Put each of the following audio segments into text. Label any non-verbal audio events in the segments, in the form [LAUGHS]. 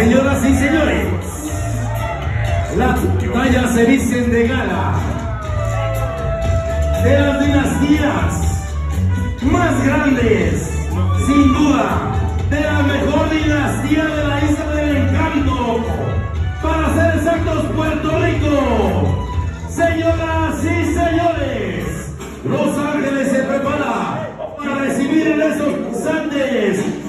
Señoras y señores, las tallas se visten de gala de las dinastías más grandes, sin duda, de la mejor dinastía de la isla del encanto, para ser exactos, Puerto Rico. Señoras y señores, Los Ángeles se prepara para recibir en estos instantes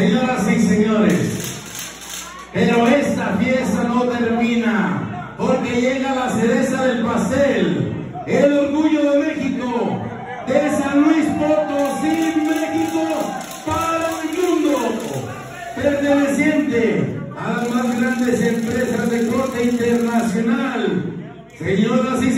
Señoras y señores, pero esta fiesta no termina porque llega la cereza del pastel, el orgullo de México, de San Luis Potosí, México, para el mundo, perteneciente a las más grandes empresas de corte internacional. Señoras y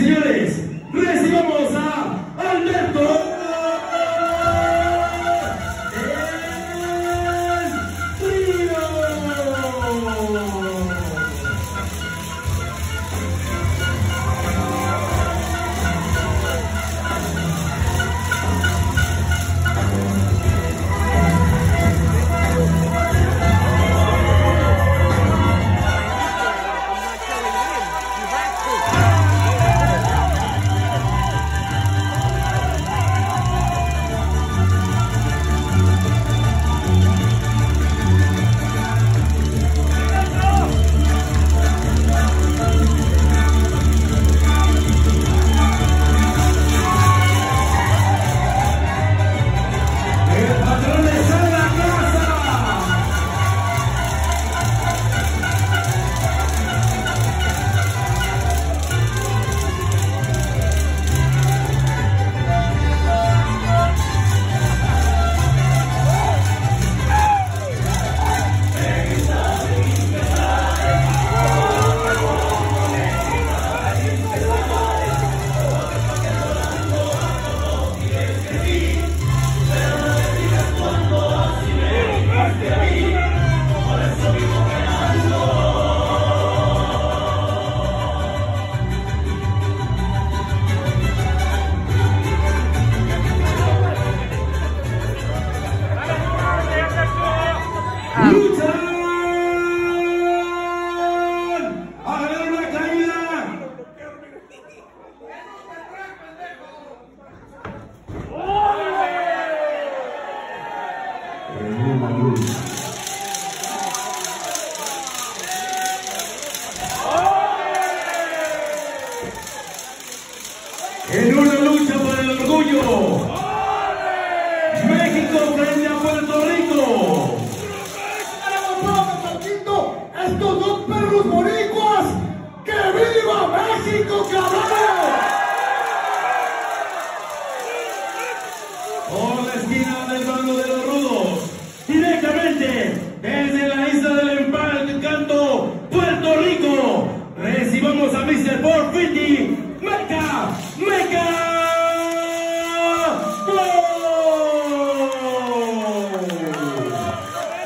Mr. 450, Meca, Meca.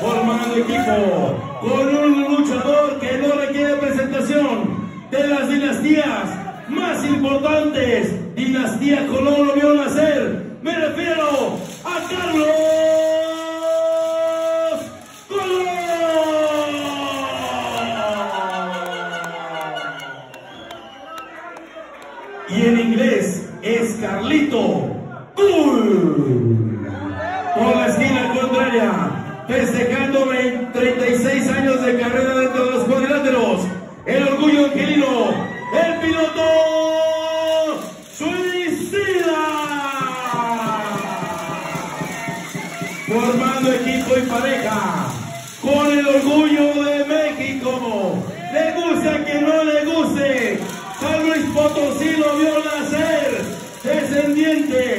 Formando equipo con un luchador que no requiere presentación de las dinastías más importantes. Dinastía Colón lo siguiente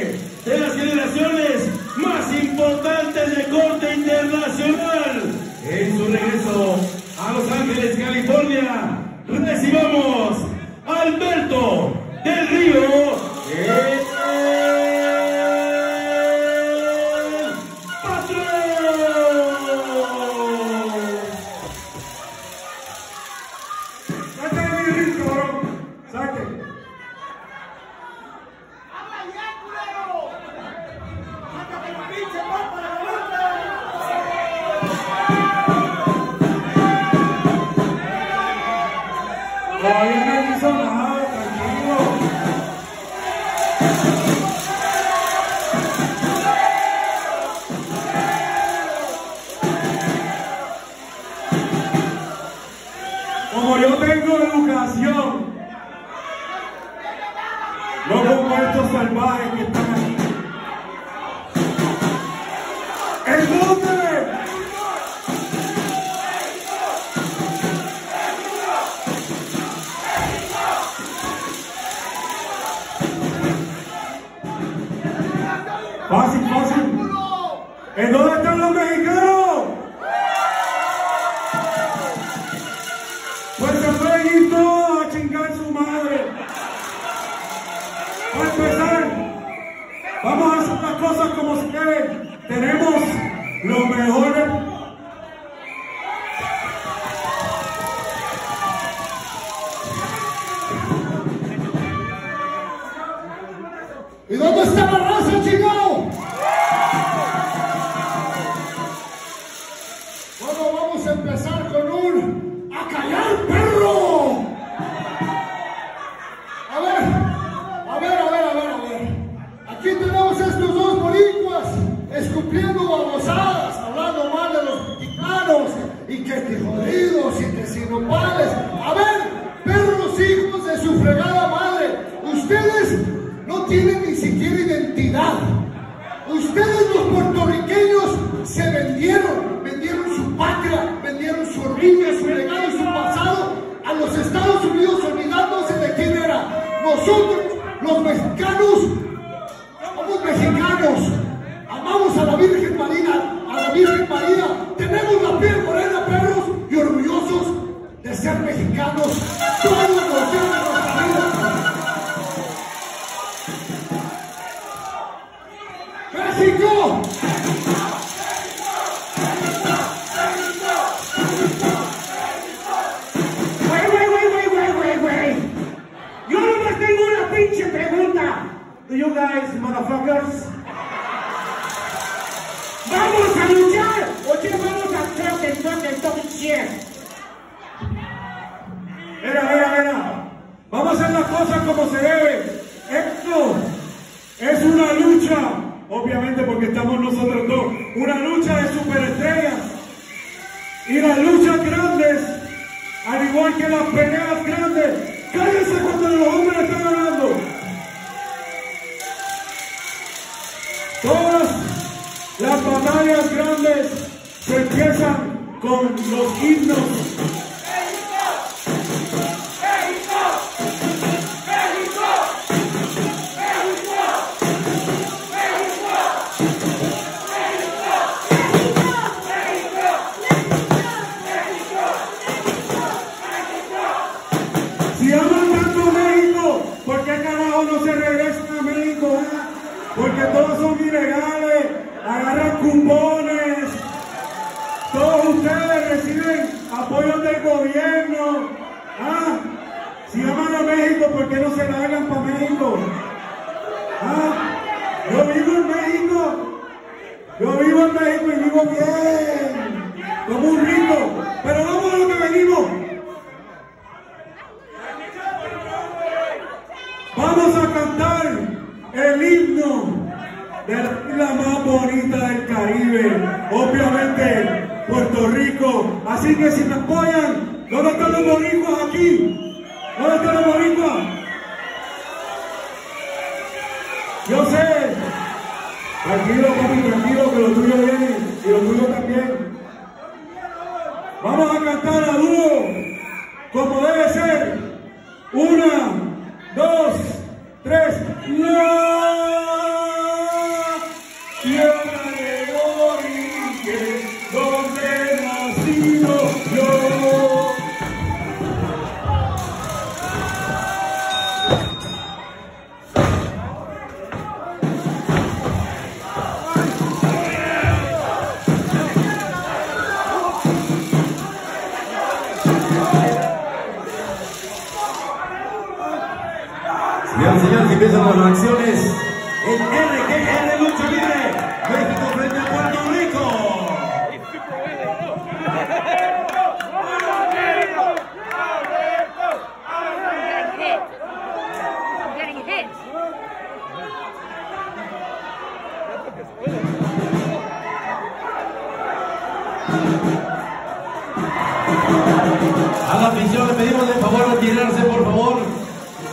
Como yo tengo educación, no como estos salvajes que están aquí. Fácil, fácil. ¿En dónde están los como se deben. Tenemos lo mejor de... ¿Y dónde está la raza, chingado? Bueno, vamos a empezar con un ¡A callar, escupiendo babosadas, hablando mal de los mexicanos y que te jodidos y que sin nopales. A ver, perros hijos de su fregada madre, ustedes no tienen ni siquiera identidad. Ustedes los puertorriqueños se vendieron, vendieron su patria, vendieron su origen, su legado su pasado a los Estados Unidos olvidándose de quién era. Nosotros, los mexicanos, Thank you. Tranquilo, papi, tranquilo, que lo tuyo viene y lo tuyo también. Vamos a cantar a dúo, como debe ser. Una, dos, tres, ¡no! bueno, acciones en RGR Lucha Libre, México frente a Puerto Rico. A la afición le pedimos de favor retirarse, por favor.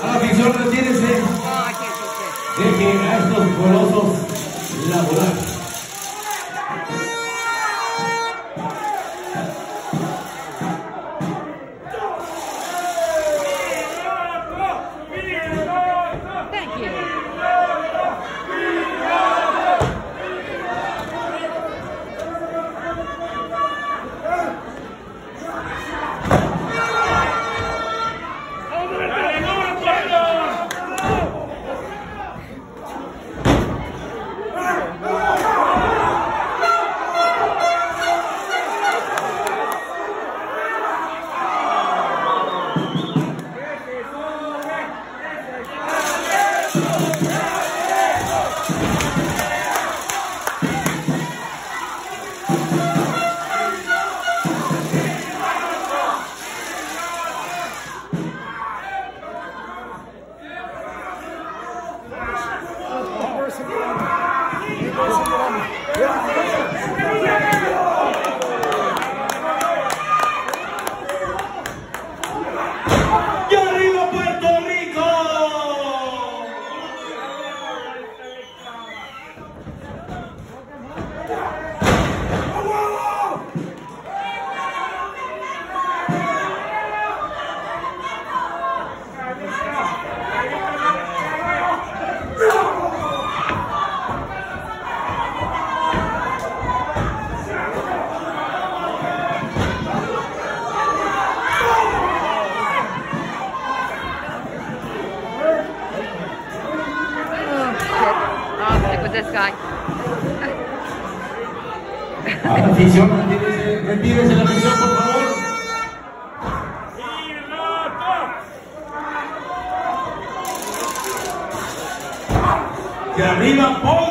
A la afición retírense a estos golosos laborales. Woo! [LAUGHS] guy. Ah, afición, retírese la afición, por favor. ¡Y arriba, por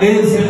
En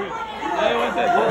Aí eu entendi.